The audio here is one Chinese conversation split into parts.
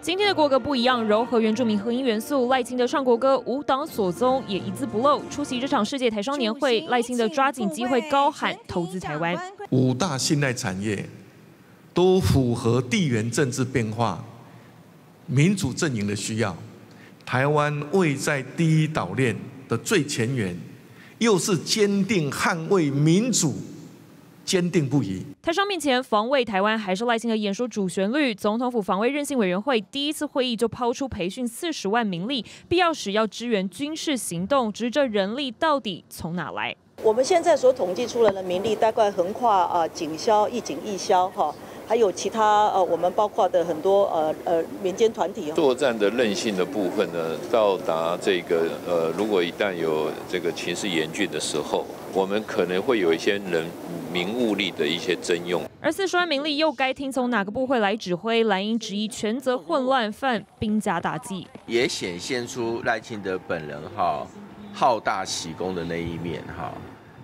今天的国歌不一样，柔和原住民和音元素，赖清德唱国歌，无党所宗也一字不漏。出席这场世界台商年会，赖清德抓紧机会高喊投资台湾。五大信赖产业都符合地缘政治变化、民主阵营的需要。台湾位在第一岛链的最前沿，又是坚定捍卫民主。坚定不移。台商面前防卫台湾还是赖清德演说主旋律。总统府防卫韧性委员会第一次会议就抛出培训四十万名力，必要时要支援军事行动。只这人力到底从哪来？我们现在所统计出来的名力大概横跨啊警消、一警、一消哈。还有其他呃，我们包括的很多呃呃民间团体作战的韧性的部分呢，到达这个呃，如果一旦有这个情势严峻的时候，我们可能会有一些人民物力的一些征用。而四十万民力又该听从哪个部会来指挥？蓝营质疑权责混乱，犯兵家大忌，也显现出赖清德本人哈好大喜功的那一面哈。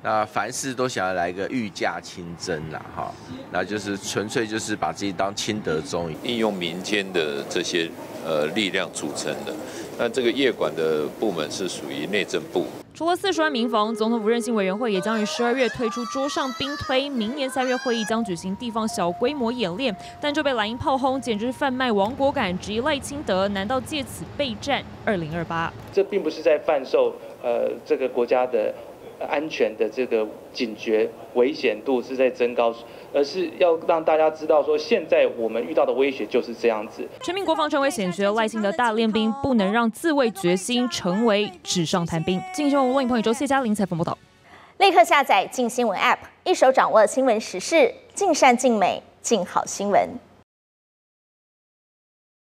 那凡事都想要来一个御驾亲征啦，哈，那就是纯粹就是把自己当清德宗，应用民间的这些呃力量组成的。那这个业管的部门是属于内政部。除了四十万民房，总统府任性委员会也将于十二月推出桌上兵推，明年三月会议将举行地方小规模演练，但就被蓝营炮轰，简直是贩卖亡国感，质疑赖清德难道借此备战二零二八？这并不是在贩售呃这个国家的。安全的这个警觉危险度是在增高，而是要让大家知道说，现在我们遇到的威胁就是这样子。全民国防成为显学，赖清德大练兵，不能让自卫决心成为纸上谈兵。新闻录影朋友周谢嘉玲采访报道。立刻下载静新闻 App，一手掌握新闻时事，尽善尽美，尽好新闻。